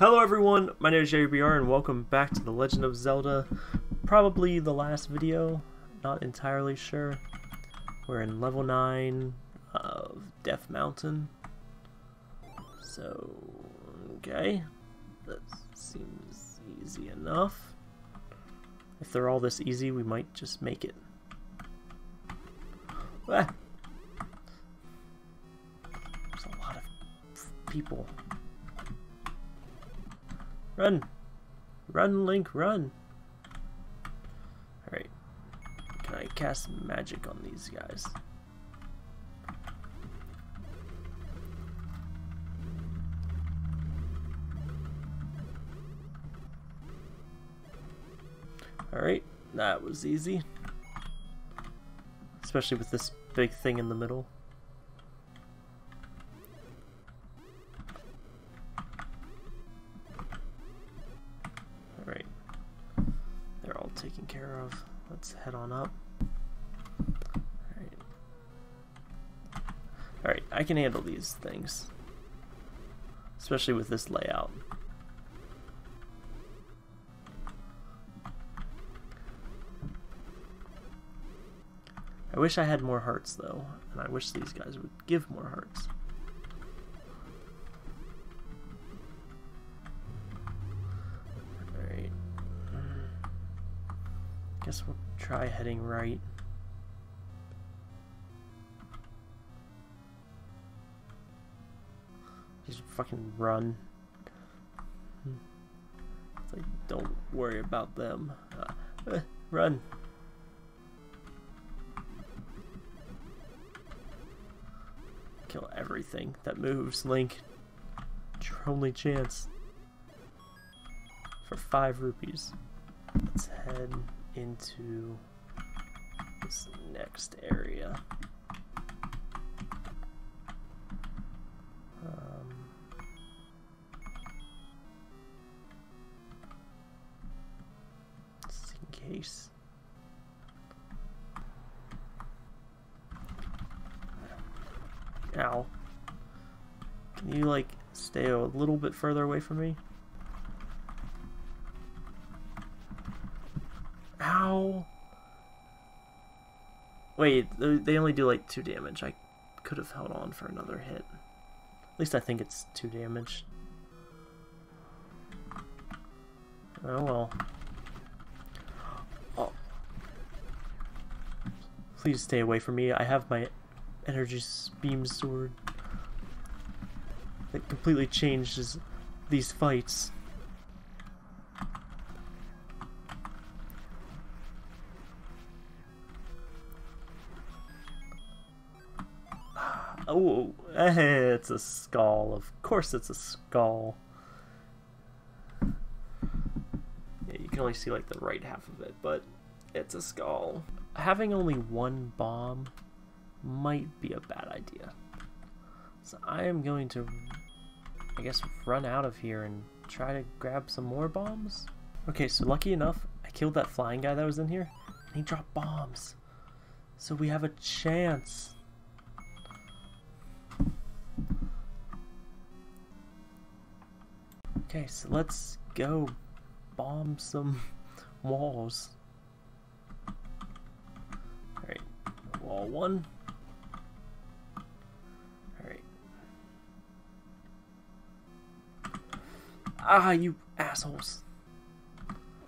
Hello everyone, my name is JBR and welcome back to The Legend of Zelda. Probably the last video, not entirely sure. We're in level 9 of Death Mountain. So, okay, that seems easy enough. If they're all this easy, we might just make it. Ah. There's a lot of people. Run! Run, Link, run! Alright. Can I cast magic on these guys? Alright, that was easy. Especially with this big thing in the middle. Can handle these things. Especially with this layout. I wish I had more hearts though, and I wish these guys would give more hearts. Alright. Guess we'll try heading right. Fucking run. It's like, don't worry about them. Uh, eh, run. Kill everything that moves, Link. It's your only chance. For five rupees. Let's head into this next area. Case. Ow. Can you, like, stay a little bit further away from me? Ow! Wait, they only do, like, two damage. I could have held on for another hit. At least I think it's two damage. Oh well. Please stay away from me. I have my energy beam sword that completely changes these fights. Oh, it's a skull. Of course it's a skull. Yeah, you can only see like the right half of it, but it's a skull. Having only one bomb might be a bad idea. So I am going to, I guess, run out of here and try to grab some more bombs. Okay, so lucky enough, I killed that flying guy that was in here, and he dropped bombs. So we have a chance. Okay, so let's go bomb some walls. Wall one. Ah, you assholes.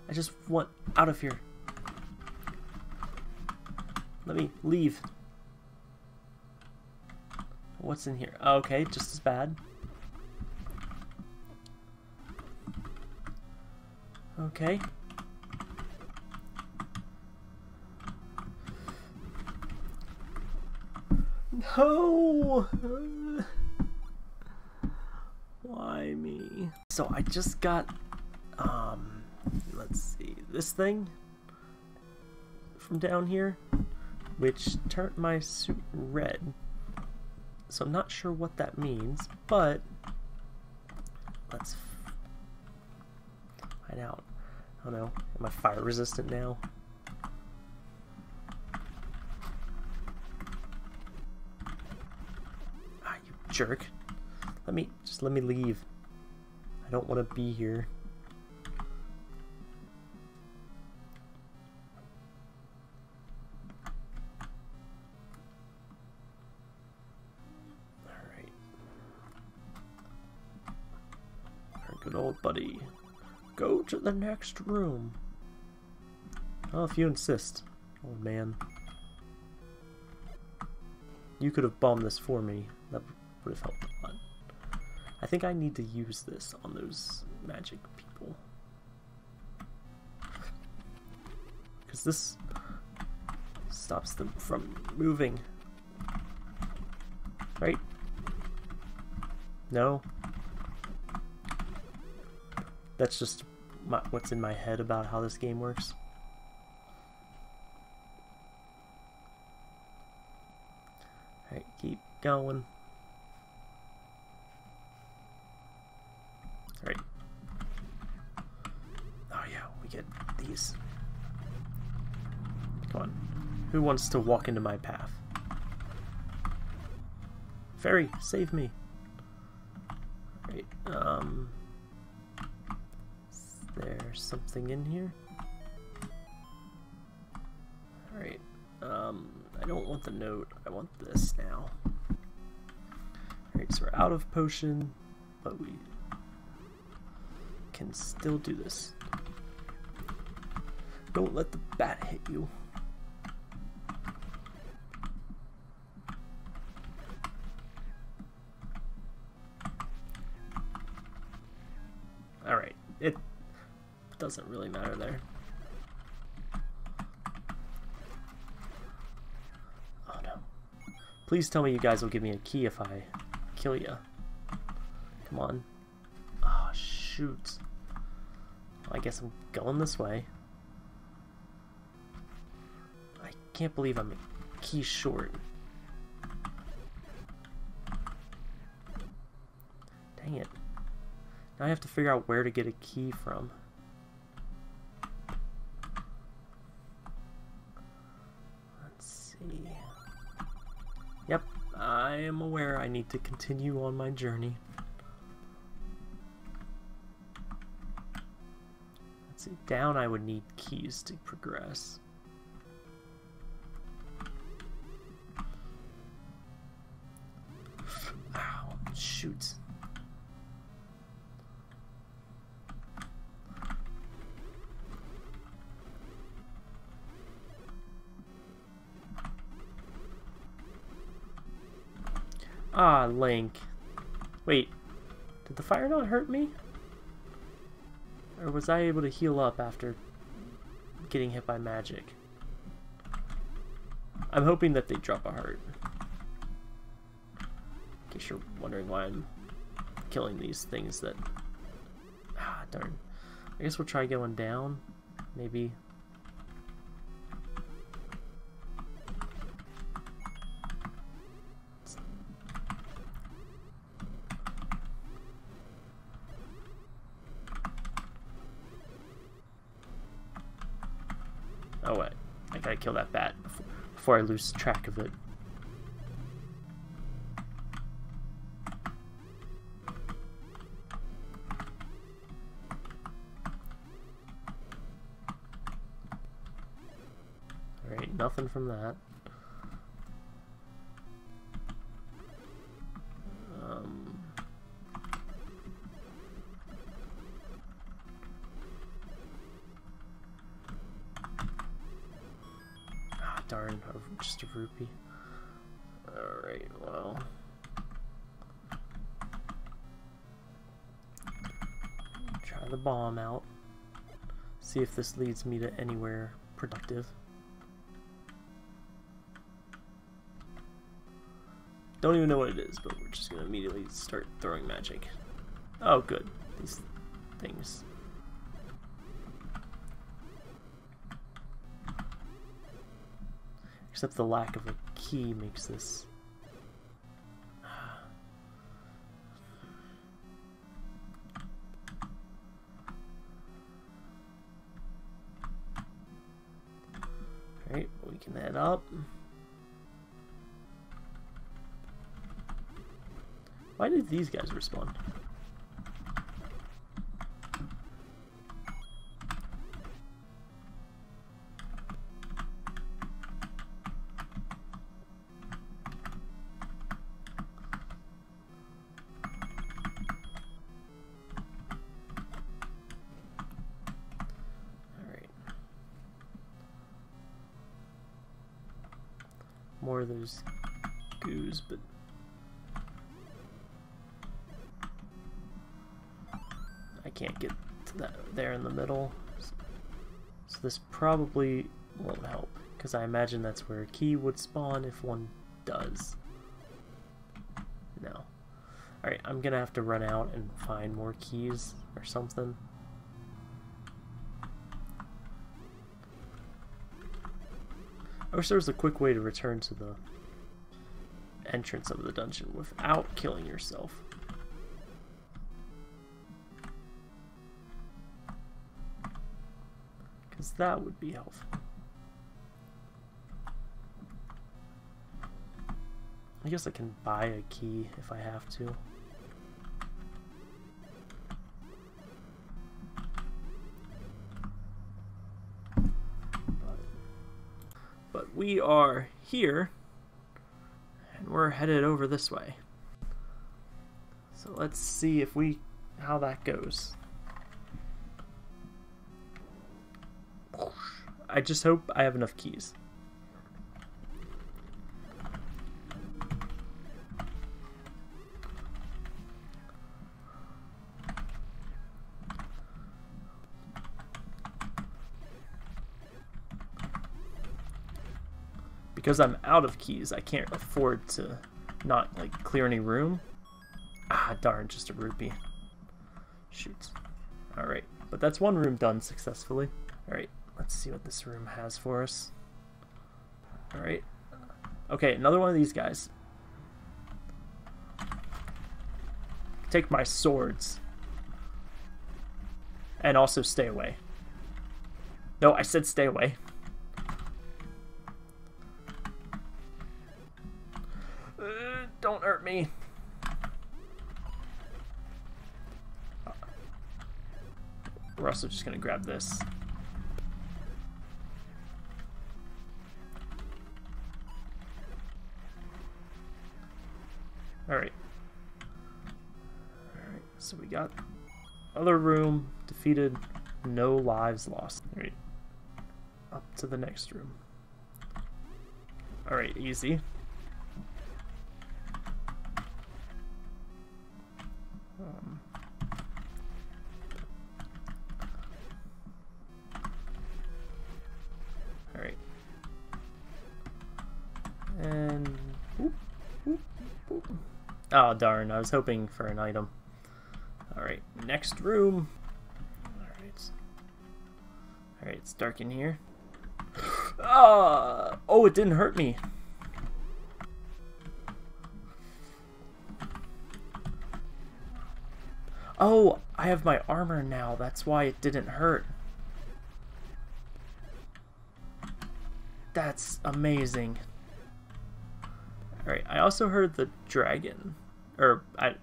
I just want out of here. Let me leave. What's in here? Okay, just as bad. Okay. No! Why me? So I just got, um, let's see, this thing from down here, which turned my suit red. So I'm not sure what that means, but let's find out. I don't know. Am I fire resistant now? Jerk. Let me, just let me leave. I don't want to be here. Good old buddy. Go to the next room. Oh, if you insist, old man. You could have bombed this for me. That would have helped a lot. I think I need to use this on those magic people. Because this stops them from moving. Right? No? That's just my, what's in my head about how this game works. Alright, keep going. Alright. Oh yeah, we get these. Come on. Who wants to walk into my path? Fairy, save me. Right, um... Is there something in here? Alright, um, I don't want the note, I want this now. Alright, so we're out of potion, but we can still do this. Don't let the bat hit you. Doesn't really matter there. Oh no. Please tell me you guys will give me a key if I kill you. Come on. Oh, shoot. I guess I'm going this way. I can't believe I'm a key short. Dang it. Now I have to figure out where to get a key from. Yep, I am aware I need to continue on my journey. Let's see, down I would need keys to progress. Link. Wait, did the fire not hurt me? Or was I able to heal up after getting hit by magic? I'm hoping that they drop a heart. In case you're wondering why I'm killing these things that... Ah, darn. I guess we'll try going down. Maybe before, I lose track of it. Alright, nothing from that. Darn, just a rupee. Alright, well. Try the bomb out. See if this leads me to anywhere productive. Don't even know what it is, but we're just gonna immediately start throwing magic. Oh, good. These things. Except the lack of a key makes this. Alright, we can head up. Why did these guys respond? Those goos, but I can't get to that there in the middle. So this probably won't help, because I imagine that's where a key would spawn if one does. No. Alright, I'm gonna have to run out and find more keys or something. I wish there was a quick way to return to the entrance of the dungeon without killing yourself. Because that would be helpful. I guess I can buy a key if I have to. We are here, and we're headed over this way. So let's see if we how that goes. I just hope I have enough keys. Because I'm out of keys, I can't afford to not like clear any room. Ah, darn, just a rupee. Shoot. Alright, but that's one room done successfully. Alright, let's see what this room has for us. Alright. Okay, another one of these guys. Take my swords. And also stay away. No, I said stay away. We're also just gonna grab this. Alright. Alright, so we got other room, defeated, no lives lost. Alright. Up to the next room. Alright, easy. Oh, darn. I was hoping for an item. Alright, next room. Alright. Alright, it's dark in here. Ah! Oh, it didn't hurt me. Oh, I have my armor now. That's why it didn't hurt. That's amazing. Alright, I also heard the dragon. Or, I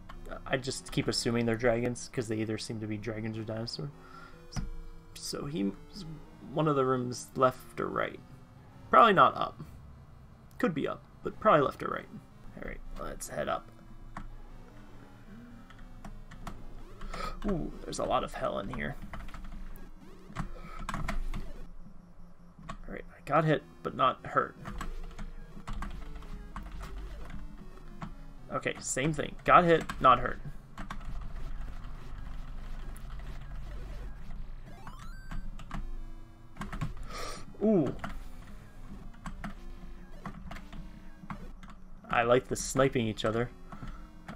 I just keep assuming they're dragons, because they either seem to be dragons or dinosaurs. So he one of the rooms left or right. Probably not up. Could be up, but probably left or right. Alright, let's head up. Ooh, there's a lot of hell in here. Alright, I got hit, but not hurt. Okay, same thing. Got hit, not hurt. Ooh. I like the sniping each other.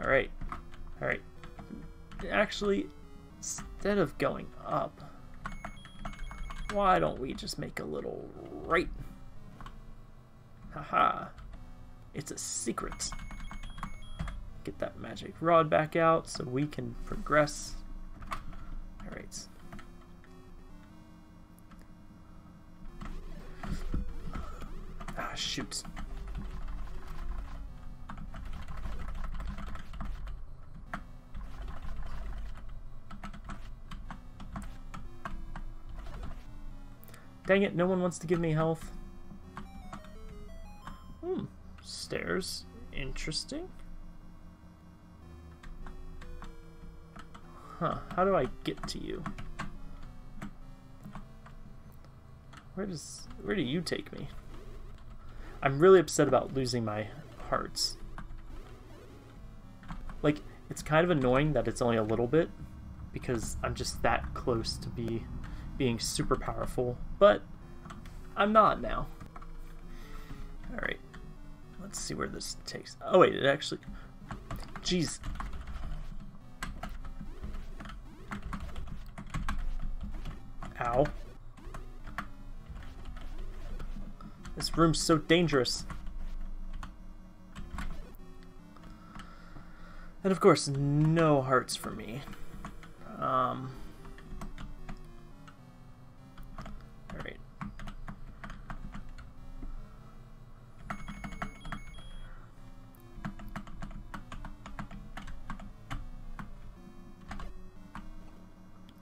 Alright. Alright actually, instead of going up, why don't we just make a little right? Haha. It's a secret. Get that magic rod back out so we can progress. Alright. Ah, shoot. Dang it, no one wants to give me health. Hmm, stairs. Interesting. Huh, how do I get to you? Where does... where do you take me? I'm really upset about losing my hearts. Like, it's kind of annoying that it's only a little bit, because I'm just that close to be being super powerful, but I'm not now. Alright, let's see where this takes... Oh wait, it actually... Jeez. This room's so dangerous. And of course, no hearts for me. Um... Alright.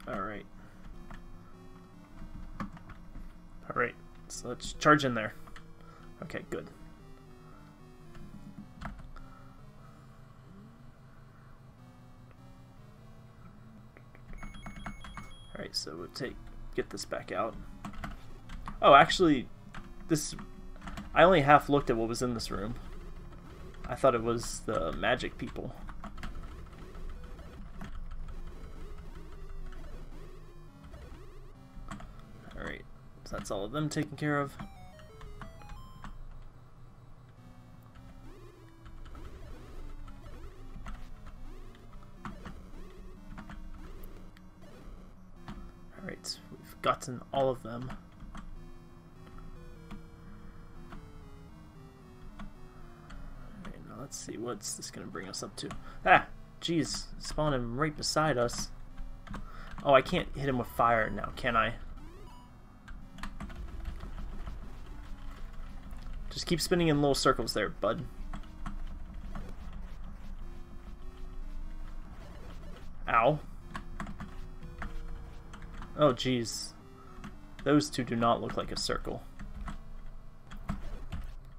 Alright. So let's charge in there. Okay, good. Alright, so we'll take get this back out. Oh, actually, this... I only half looked at what was in this room. I thought it was the magic people. That's all of them taken care of. Alright, we've gotten all of them. Now let's see, what's this gonna bring us up to? Ah! Jeez, spawn him right beside us. Oh, I can't hit him with fire now, can I? Just keep spinning in little circles there, bud. Ow. Oh, jeez. Those two do not look like a circle.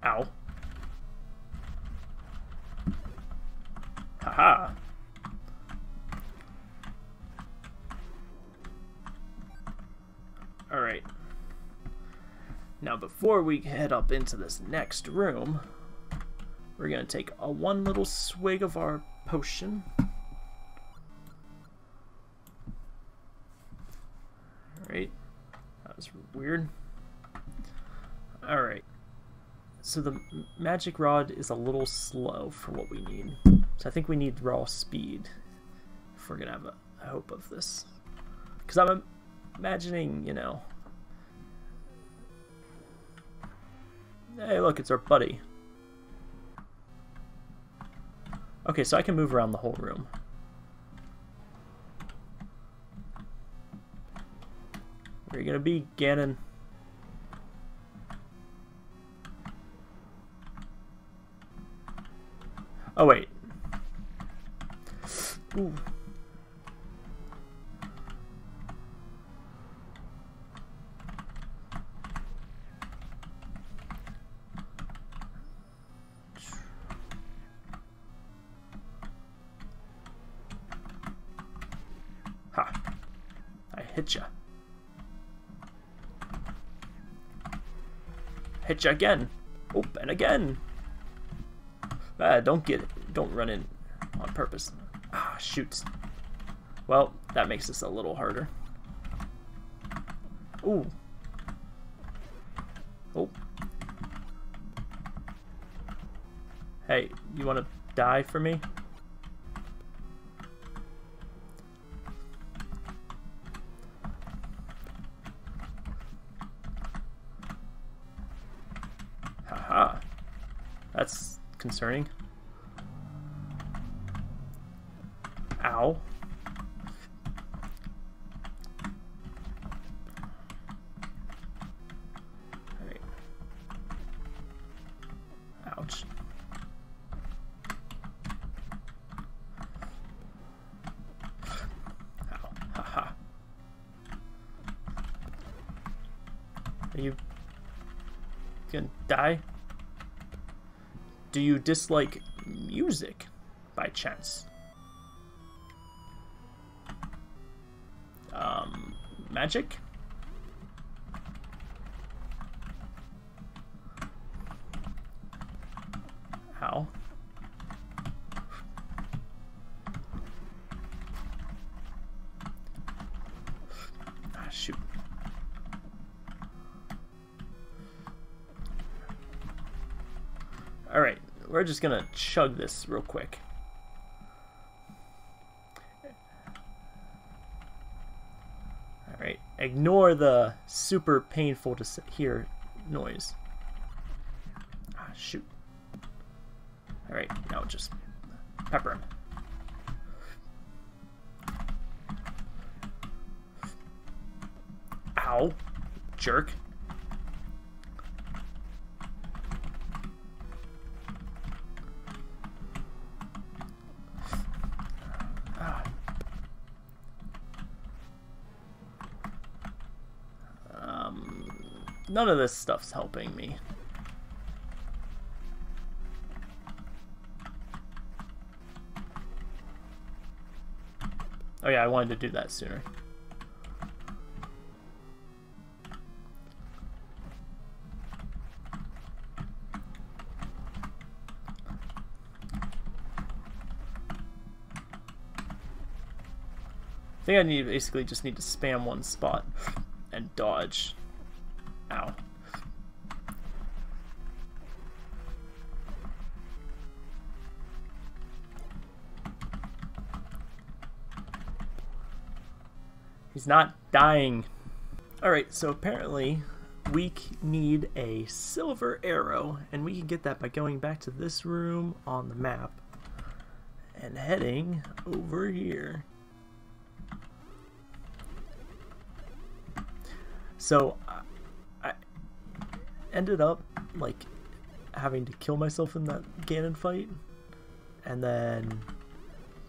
Ow. Haha. Alright. Now before we head up into this next room, we're to take a one little swig of our potion. Alright. That was weird. Alright. So the magic rod is a little slow for what we need. So I think we need raw speed if we're to have a hope of this. Because I'm imagining, you know... Hey, look, it's our buddy. Okay, so I can move around the whole room. Where are you gonna be, Ganon? Oh, wait. Ooh. Hit ya again. Oh, and again. Ah, don't get. Don't run in on purpose. Ah, shoots. Well, that makes this a little harder. Ooh. Oh. Hey, you want to die for me? Haha. That's concerning. Ow. you dislike music, by chance? Um, magic? How? Ah, shoot. Alright, we're just gonna chug this real quick. Alright, ignore the super painful to hear noise. Ah, shoot. Alright, now just pepper him. Ow, jerk. None of this stuff's helping me. Oh yeah, I wanted to do that sooner. I think I need basically just need to spam one spot and dodge. He's not dying. Alright, so apparently we need a silver arrow, and we can get that by going back to this room on the map and heading over here. So I ended up like having to kill myself in that Ganon fight, and then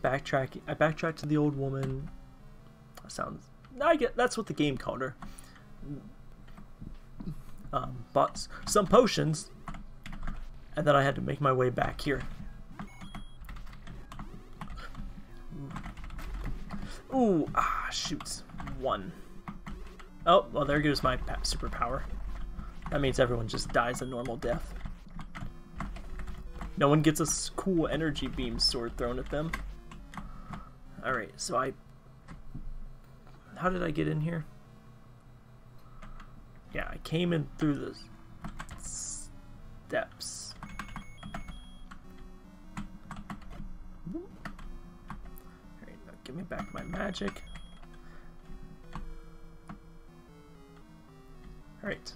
backtrack. I backtracked to the old woman. That sounds. I get that's what the game called her. Um, bought some potions, and then I had to make my way back here. Ooh, ah, shoots. One. Oh, well, there goes my superpower. That means everyone just dies a normal death. No one gets a cool energy beam sword thrown at them. Alright, so I... How did I get in here? Yeah, I came in through the steps. Alright, now give me back my magic. Alright.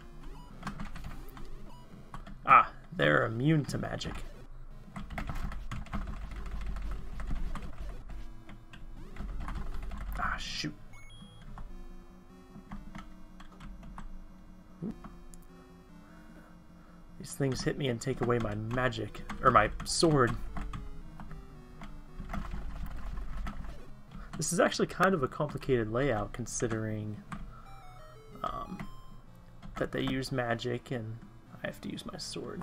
Ah, they're immune to magic. Things hit me and take away my magic, or my sword. This is actually kind of a complicated layout considering um, that they use magic and I have to use my sword.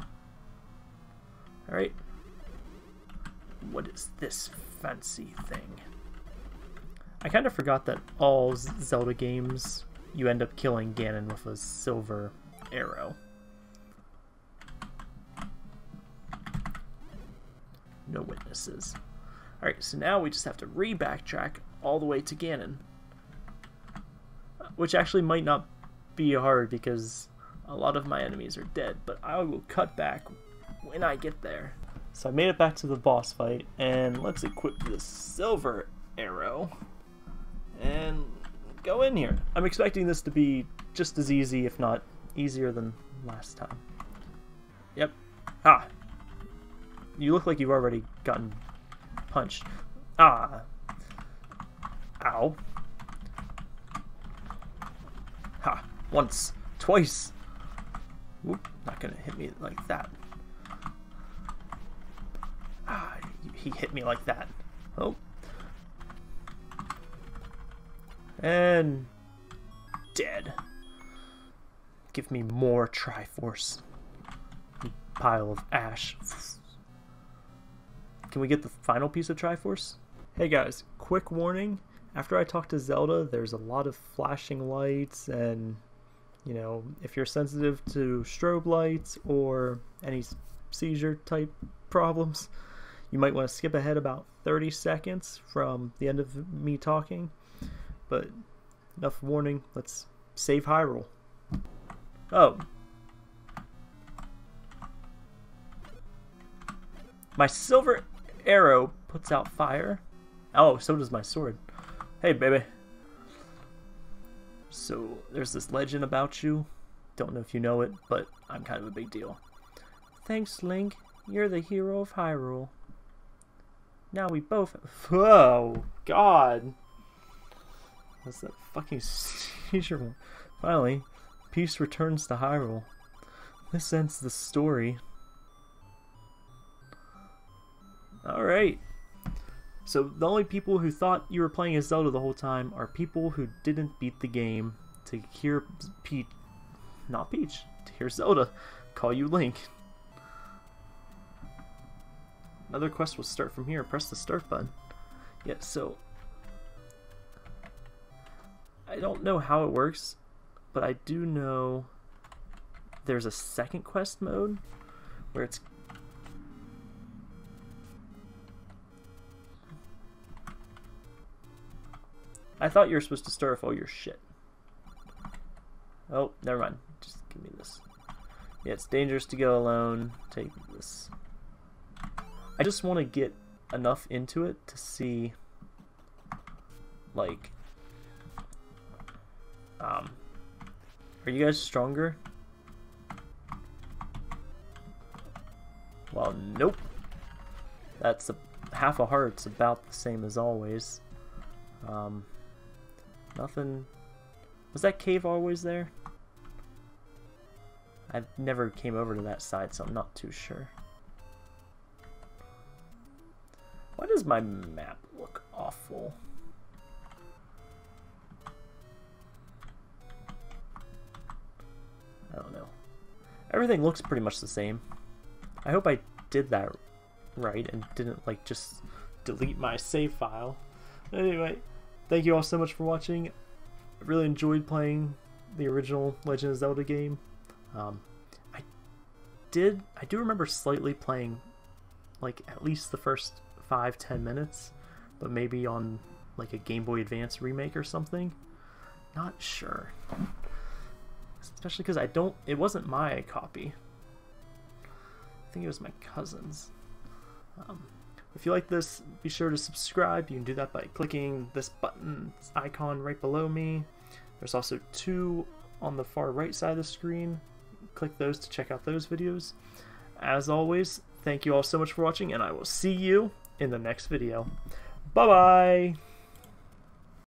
Alright. What is this fancy thing? I kind of forgot that all Zelda games, you end up killing Ganon with a silver arrow. No witnesses. Alright, so now we just have to re-backtrack all the way to Ganon. Which actually might not be hard because a lot of my enemies are dead, but I will cut back when I get there. So I made it back to the boss fight, and let's equip the silver arrow and go in here. I'm expecting this to be just as easy, if not easier than last time. Yep. Ah. You look like you've already gotten punched. Ah. Ow. Ha. Once. Twice. Oop, not gonna hit me like that. Ah, he hit me like that. Oh. And dead. Give me more Triforce. Pile of ash. Can we get the final piece of Triforce? Hey guys, quick warning. After I talk to Zelda, there's a lot of flashing lights and you know, if you're sensitive to strobe lights or any seizure type problems, you might want to skip ahead about 30 seconds from the end of me talking. But enough warning. Let's save Hyrule. Oh. My silver arrow puts out fire. Oh, so does my sword. Hey, baby. So, there's this legend about you. Don't know if you know it, but I'm kind of a big deal. Thanks, Link. You're the hero of Hyrule. Now we both. Whoa, God. What's that fucking seizure? Finally, peace returns to Hyrule. This ends the story. Alright. So the only people who thought you were playing as Zelda the whole time are people who didn't beat the game to hear Peach, not Peach, to hear Zelda call you Link. Another quest will start from here. Press the start button. Yeah, so I don't know how it works, but I do know there's a second quest mode where it's I thought you were supposed to stir off all your shit. Oh, never mind. Just give me this. Yeah, it's dangerous to go alone. Take this. I just want to get enough into it to see, like, um, are you guys stronger? Well, nope. That's a half a heart's about the same as always. Um, Nothing. Was that cave always there? I never came over to that side, so I'm not too sure. Why does my map look awful? I don't know. Everything looks pretty much the same. I hope I did that right and didn't like just delete my save file. Anyway, thank you all so much for watching. I really enjoyed playing the original Legend of Zelda game. Um, I did, I do remember slightly playing like at least the first five, ten minutes, but maybe on like a Game Boy Advance remake or something. Not sure. Especially because I don't, it wasn't my copy. I think it was my cousin's. Um, if you like this, be sure to subscribe. You can do that by clicking this button icon right below me. There's also two on the far right side of the screen. Click those to check out those videos. As always, thank you all so much for watching, and I will see you in the next video. Bye-bye!